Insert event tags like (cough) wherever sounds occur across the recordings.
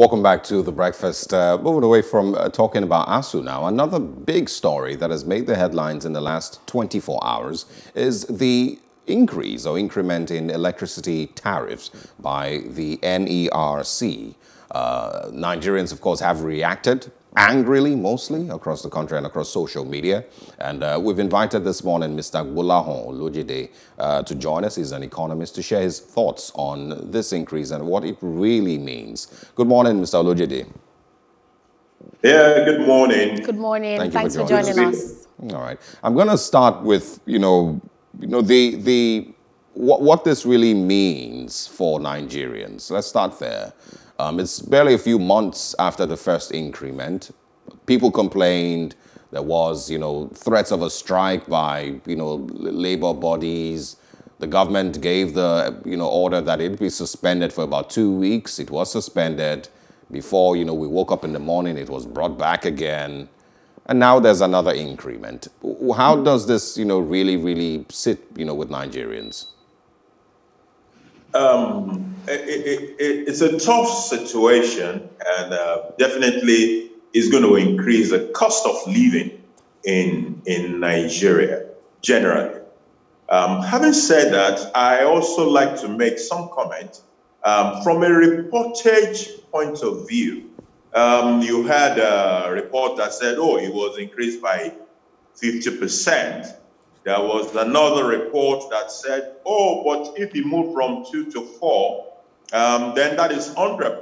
Welcome back to The Breakfast. Uh, moving away from uh, talking about ASUU now, another big story that has made the headlines in the last 24 hours is the increase or increment in electricity tariffs by the NERC. Uh, Nigerians, of course, have reacted angrily, mostly, across the country and across social media. And uh, we've invited this morning Mr. Gbolahan Olojede uh, to join us. He's an economist to share his thoughts on this increase and what it really means. Good morning, Mr. Olojede. Yeah, good morning. Good morning. Thank Thanks for for joining joining us. All right. I'm going to start with, you know, you know the the what what this really means for Nigerians. Let's start there. Um, it's barely a few months after the first increment. People complained. There was, you know, threats of a strike by, you know, labor bodies. The government gave the, you know, order that it be suspended for about two weeks. It was suspended. Before, you know, we woke up in the morning, it was brought back again. And now there's another increment. How does this, you know, really, really sit, you know, with Nigerians? Um, it, it, it, it's a tough situation, and uh, definitely is going to increase the cost of living in in Nigeria generally. Um, having said that, I also like to make some comment um, from a reportage point of view. Um, you had a report that said, "Oh, it was increased by 50 percent." There was another report that said, oh, but if you move from two to four, um, then that is 100%.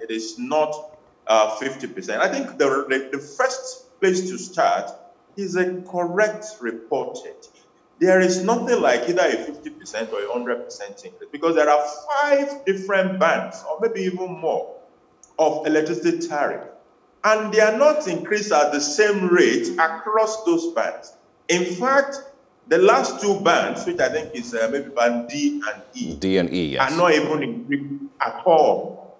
It is not uh, 50%. I think the, the, the first place to start is a correct reporting. There is nothing like either a 50% or a 100% increase because there are five different bands, or maybe even more, of electricity tariff. And they are not increased at the same rate across those bands. In fact, the last two bands, which I think is uh, maybe band D and E, D and E, yes. are not even increased at all.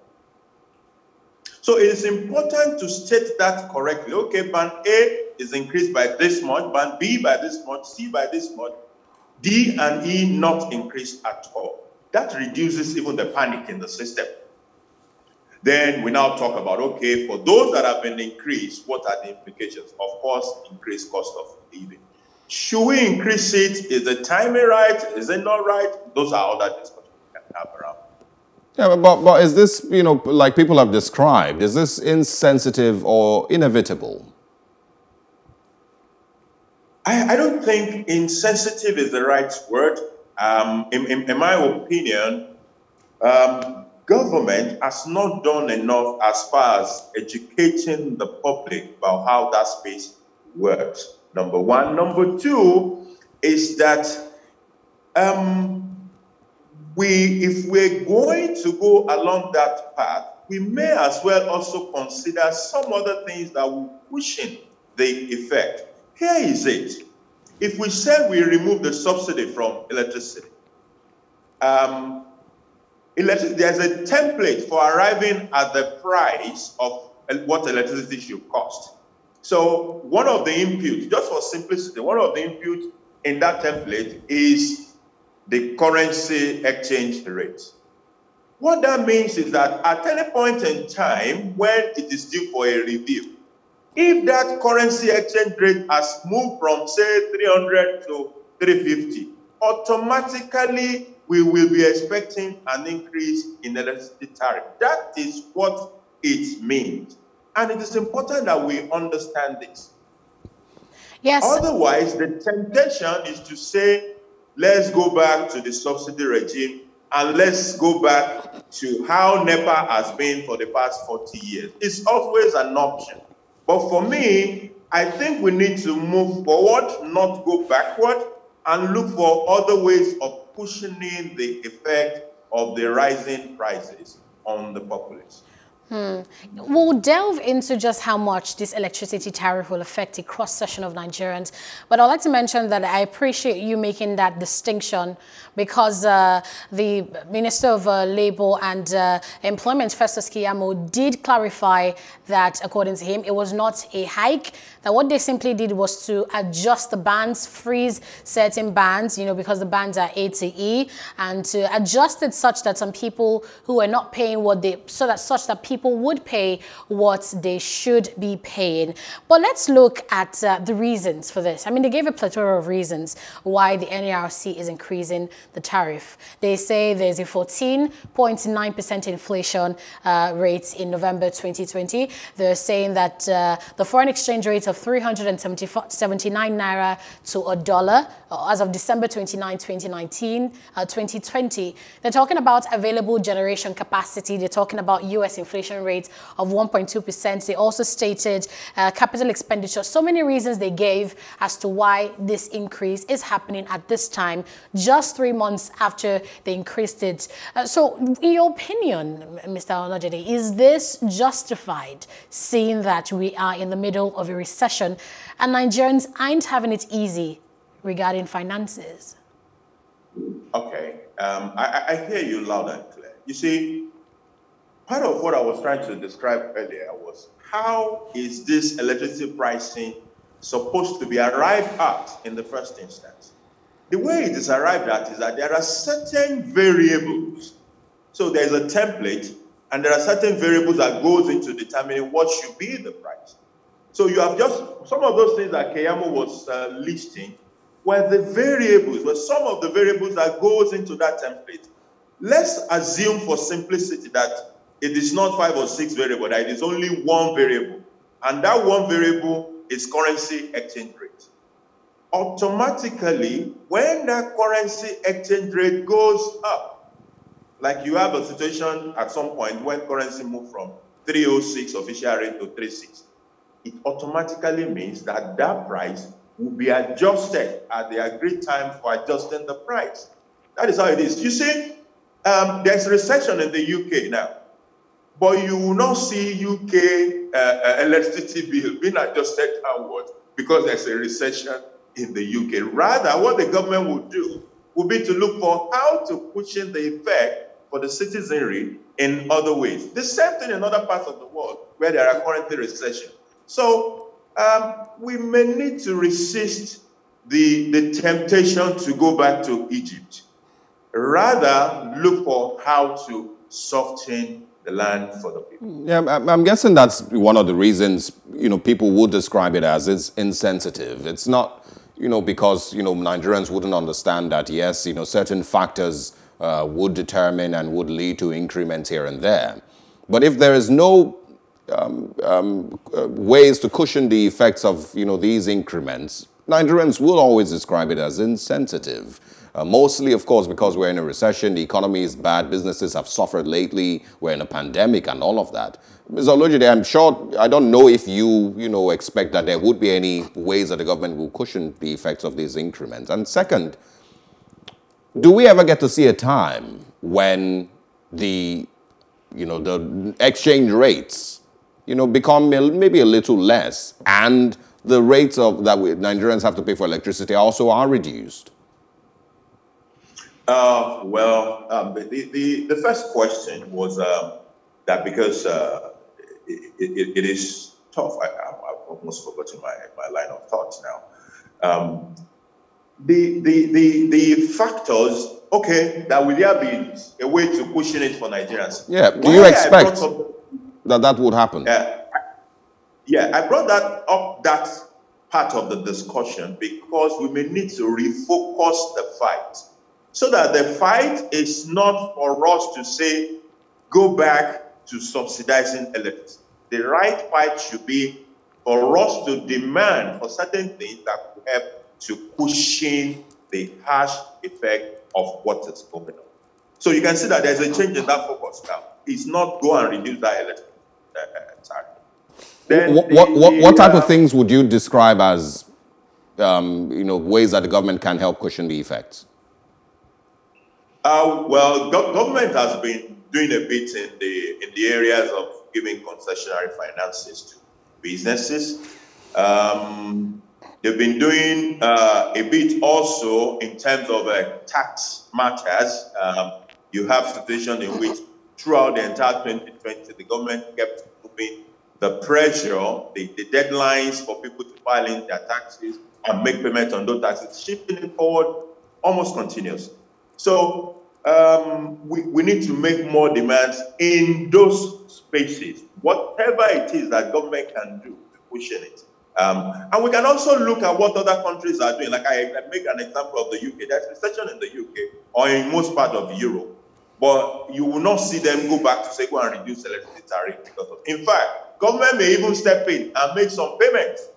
So it is important to state that correctly. Okay, band A is increased by this much, band B by this much, C by this much, D and E not increased at all. That reduces even the panic in the system. Then we now talk about okay, for those that have been increased, what are the implications? Of course, increased cost of living. Should we increase it? Is the timing right? Is it not right? Those are other discussions we can have around. Yeah, but, but is this, you know, like people have described, is this insensitive or inevitable? I, I don't think insensitive is the right word. Um, in, in, in, my opinion, um, government has not done enough as far as educating the public about how that space works. Number one. Number two is that um, we, if we're going to go along that path, we may as well also consider some other things that will cushion the effect. Here is it. If we say we remove the subsidy from electricity, um, electricity, there's a template for arriving at the price of what electricity should cost. So one of the inputs, just for simplicity, one of the inputs in that template is the currency exchange rate. What that means is that at any point in time when it is due for a review, if that currency exchange rate has moved from say 300 to 350, automatically we will be expecting an increase in electricity tariff. That is what it means. And it is important that we understand this. Yes. Otherwise, the temptation is to say, let's go back to the subsidy regime and let's go back to how NEPA has been for the past 40 years. It's always an option. But for me, I think we need to move forward, not go backward, and look for other ways of cushioning the effect of the rising prices on the populace. Hmm. We'll delve into just how much this electricity tariff will affect a cross-section of Nigerians. But I'd like to mention that I appreciate you making that distinction because uh, the Minister of uh, Labour and uh, Employment, Festus Keyamo, did clarify that, according to him, it was not a hike, that what they simply did was to adjust the bands, freeze certain bands, you know, because the bands are A to E, and to adjust it such that some people who were not paying what they, so that such that people people would pay what they should be paying. But let's look at uh, the reasons for this. I mean, they gave a plethora of reasons why the NERC is increasing the tariff. They say there's a 14.9% inflation uh, rate in November 2020. They're saying that uh, the foreign exchange rate of 379 naira to a dollar uh, as of December 29, 2019, uh, 2020. They're talking about available generation capacity. They're talking about U.S. inflation rate of 1.2%. They also stated uh, capital expenditure. So many reasons they gave as to why this increase is happening at this time, just three months after they increased it. Uh, so, in your opinion, Mr. Olojede, is this justified, seeing that we are in the middle of a recession and Nigerians aren't having it easy regarding finances? Okay, um, I, I hear you loud and clear. You see, part of what I was trying to describe earlier was how is this electricity pricing supposed to be arrived at in the first instance? The way it is arrived at is that there are certain variables. So there's a template, and there are certain variables that goes into determining what should be the price. So you have just some of those things that Keyamo was uh, listing were the variables, were some of the variables that goes into that template. Let's assume for simplicity that it is not five or six variable, that it is only one variable. And that one variable is currency exchange rate. Automatically, when that currency exchange rate goes up, like you have a situation at some point when currency moved from 306 official rate to 36, it automatically means that that price will be adjusted at the agreed time for adjusting the price. That is how it is. You see, um, there's recession in the UK now, but you will not see UK uh, uh, electricity bill being adjusted downward because there's a recession in the UK. Rather, what the government will do will be to look for how to cushion the effect for the citizenry in other ways. The same thing in other parts of the world where there are currently recession. So um, we may need to resist the, the temptation to go back to Egypt. Rather, look for how to soften the land for the people. Yeah, I'm guessing that's one of the reasons, you know, people would describe it as it's insensitive. It's not, you know, because, you know, Nigerians wouldn't understand that, yes, you know, certain factors uh, would determine and would lead to increments here and there. But if there is no um, um, uh, ways to cushion the effects of you know these increments, Nigerians will always describe it as insensitive. Uh, mostly, of course, because we're in a recession, the economy is bad, businesses have suffered lately, we're in a pandemic and all of that. Ms. Olojede, I'm sure, I don't know if you, you know, expect that there would be any ways that the government will cushion the effects of these increments. And second, do we ever get to see a time when the, you know, the exchange rates you know, become maybe a little less, and the rates of that we, Nigerians have to pay for electricity also are reduced? Uh, well, um, the, the, the first question was um, that because uh, it, it, it is tough, I, have almost forgotten my, my line of thought now. Um, the, the, the, the factors, okay, that will there be a way to cushion it for Nigerians? Yeah, do you expect? that that would happen? Yeah, yeah, I brought that up, that part of the discussion, because we may need to refocus the fight so that the fight is not for us to say, go back to subsidizing electricity. The right fight should be for us to demand for certain things that will help to cushion the harsh effect of what is going on. So you can see that there's a change in that focus now. It's not go and reduce that electricity then what, what, what, what, type uh, of things would you describe as, um, you know, ways that the government can help cushion the effects? Uh, well, go government has been doing a bit in the in the areas of giving concessionary finances to businesses. Um, they've been doing uh, a bit also in terms of uh, tax matters. Um, you have situation in which throughout the entire 2020, the government kept moving the pressure, the, the deadlines for people to file in their taxes and make payments on those taxes, shifting it forward almost continuous. So um, we, we need to make more demands in those spaces, whatever it is that government can do pushing it. Um, and we can also look at what other countries are doing. Like I, I make an example of the UK. There's recession in the UK or in most part of Europe, but you will not see them go back to say go and reduce electricity tariff because of. In fact, government may even step in and make some payments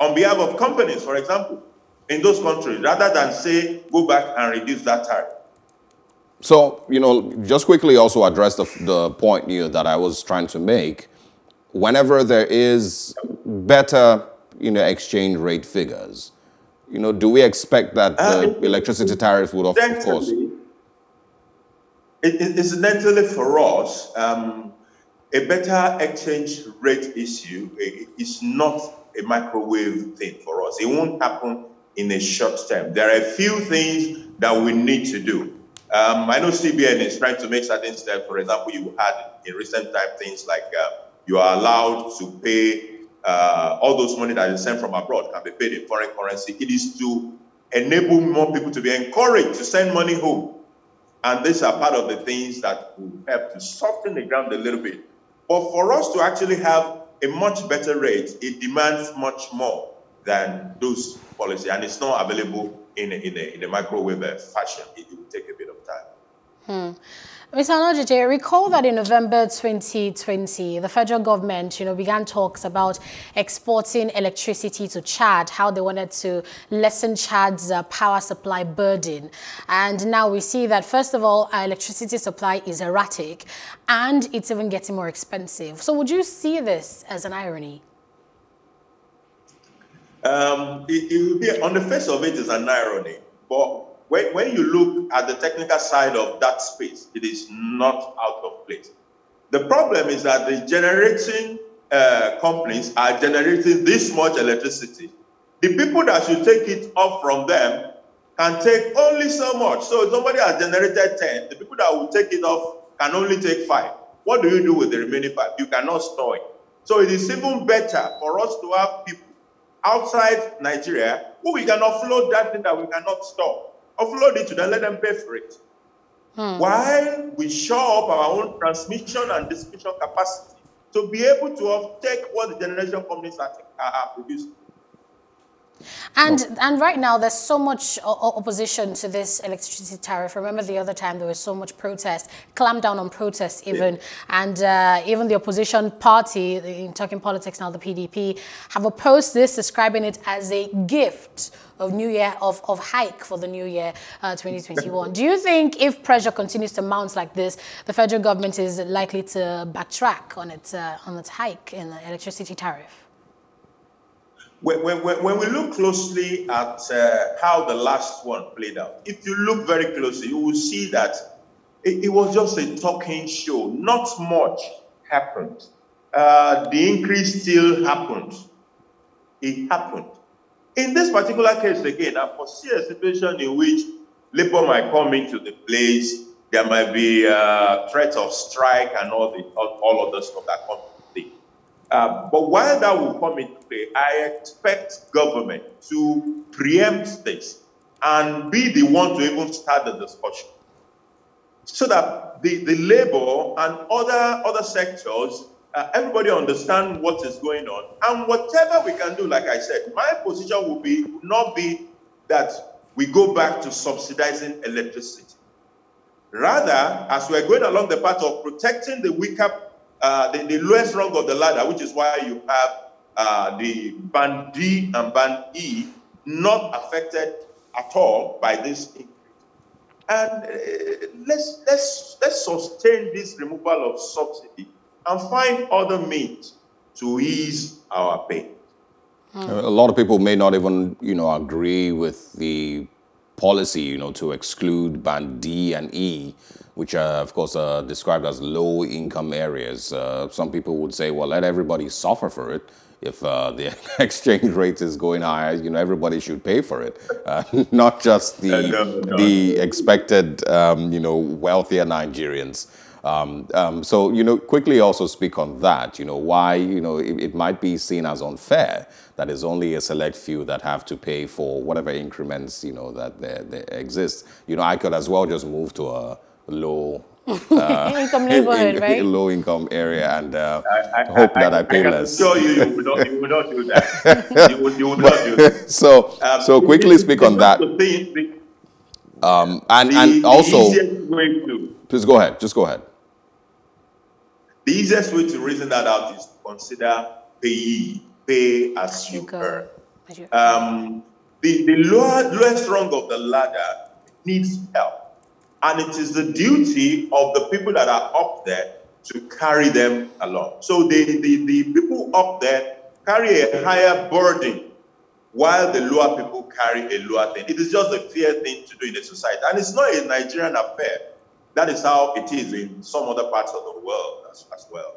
on behalf of companies, for example, in those countries, rather than say go back and reduce that tariff. So, you know, just quickly also address the, the point you know, that I was trying to make. Whenever there is better, you know, exchange rate figures, you know, do we expect that the uh, electricity tariff would, of course? Incidentally, for us, um, a better exchange rate issue is not a microwave thing for us. It won't happen in a short term. There are a few things that we need to do. Um, I know CBN is trying to make certain steps. For example, you had in recent time things like uh, you are allowed to pay uh, all those money that is sent from abroad can be paid in foreign currency. It is to enable more people to be encouraged to send money home. And these are part of the things that will help to soften the ground a little bit. But for us to actually have a much better rate, it demands much more than those policies, and it's not available in a, in a, in a microwave fashion. It, it will take a bit. Hmm. Mr. Olojede, recall that in November 2020, the federal government, you know, began talks about exporting electricity to Chad, how they wanted to lessen Chad's uh, power supply burden. And now we see that, first of all, our electricity supply is erratic and it's even getting more expensive. So would you see this as an irony? Um, it, it will be, on the face of it, it, is an irony. But when, when you look at the technical side of that space, it is not out of place. The problem is that the generating uh, companies are generating this much electricity. The people that should take it off from them can take only so much. So somebody has generated 10, the people that will take it off can only take 5. What do you do with the remaining 5? You cannot store it. So it is even better for us to have people outside Nigeria who we can offload that thing that we cannot store offload it to them, let them pay for it. Hmm. While we show up our own transmission and distribution capacity to be able to take what the generation companies are, are producing. And and right now there's so much opposition to this electricity tariff. Remember the other time there was so much protest, clamp down on protests even, yeah. and uh, even the opposition party, in talking politics now, the PDP, have opposed this, describing it as a gift of new year of, of hike for the new year uh, 2021. Do you think if pressure continues to mount like this, the federal government is likely to backtrack on its uh, on its hike in the electricity tariff? When, when, when we look closely at uh, how the last one played out, if you look very closely, you will see that it, it was just a talking show. Not much happened. Uh, the increase still happened. It happened. In this particular case, again, I foresee a situation in which labor might come into the place. There might be a threat of strike and all the all, all other stuff that comes uh, but while that will come into play, I expect government to preempt this and be the one to even start the discussion. So that the, the labor and other, other sectors, uh, everybody understand what is going on. And whatever we can do, like I said, my position will be will not be that we go back to subsidizing electricity. Rather, as we're going along the path of protecting the weaker uh, the, the, lowest rung of the ladder, which is why you have uh, the band D and band E not affected at all by this increase. And uh, let's, let's, let's sustain this removal of subsidy and find other means to ease our pain. A lot of people may not even, you know, agree with the policy, you know, to exclude band D and E which are, of course, are described as low-income areas. Uh, some people would say, well, let everybody suffer for it. If uh, (laughs) the exchange rate is going higher, you know, everybody should pay for it, uh, (laughs) not just the, no, no. the expected, um, you know, wealthier Nigerians. Um, um, so, you know, quickly also speak on that, you know, why, you know, it, it, might be seen as unfair that it's only a select few that have to pay for whatever increments, you know, that there, there exist. You know, I could as well just move to a, low (laughs) uh, income (laughs) neighborhood, right? Low income area, and uh, I, I, hope I, that I, pay I less. I you, you would not, you would not do that. (laughs) you would, you would not do that. So, um, so quickly speak on that. Um, and the, and also, to, please go ahead. Just go ahead. The easiest way to reason that out is to consider pay, pay as you earn. Um, the the lower, lowest rung of the ladder needs help. And it is the duty of the people that are up there to carry them along. So the, the, the people up there carry a higher burden while the lower people carry a lower thing. It is just a fair thing to do in a society. And it's not a Nigerian affair. That is how it is in some other parts of the world as, as well.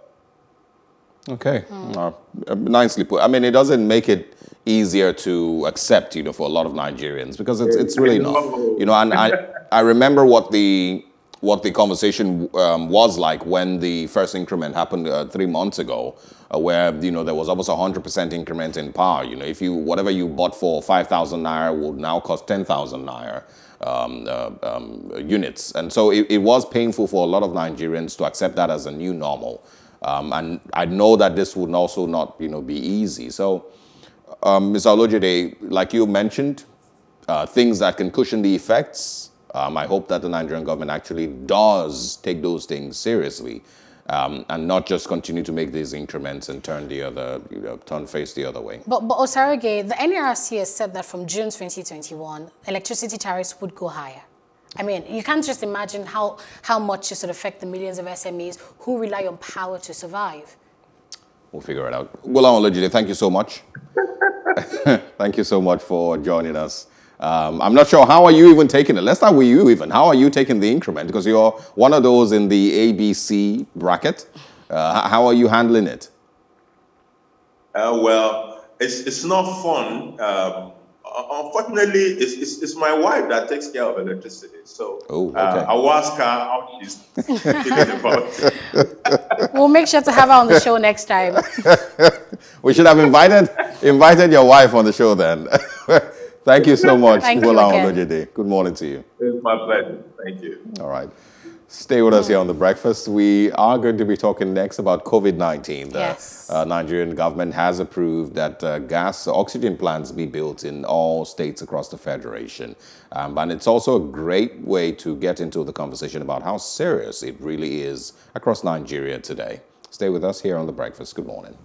Okay, mm. uh, nicely put. I mean, it doesn't make it easier to accept, you know, for a lot of Nigerians because it's, it's really not. You know, and I, I remember what the what the conversation um, was like when the first increment happened uh, three months ago, uh, where you know there was almost a hundred percent increment in power. You know, if you whatever you bought for five thousand naira would now cost ten thousand naira. Um, uh, um, units. And so it, it, was painful for a lot of Nigerians to accept that as a new normal. Um, and I know that this would also not, you know, be easy. So, um, Ms. Olojede, like you mentioned, uh, things that can cushion the effects. Um, I hope that the Nigerian government actually does take those things seriously um, and not just continue to make these increments and turn the other, you know, turn face the other way. But, but Osarage, the NERC has said that from June 2021, electricity tariffs would go higher. I mean, you can't just imagine how, how much this would affect the millions of SMEs who rely on power to survive. We'll figure it out. Gbolahan Olojede, thank you so much. (laughs) thank you so much for joining us. Um, I'm not sure, how are you even taking it? Let's start with you even. How are you taking the increment? Because you're one of those in the ABC bracket. Uh, how are you handling it? Uh, well, it's, it's not fun. Um, unfortunately, it's, it's, it's, my wife that takes care of electricity. So oh, okay. uh, I'll ask her how she's feeling about (laughs) We'll make sure to have her on the show next time. (laughs) we should have invited invited your wife on the show then. (laughs) Thank you so much, Thank you again. Good morning to you. It's my pleasure. Thank you. All right. Stay with us here on The Breakfast. We are going to be talking next about COVID-19. The yes. uh, Nigerian government has approved that uh, gas oxygen plants be built in all states across the Federation. Um, and it's also a great way to get into the conversation about how serious it really is across Nigeria today. Stay with us here on The Breakfast. Good morning.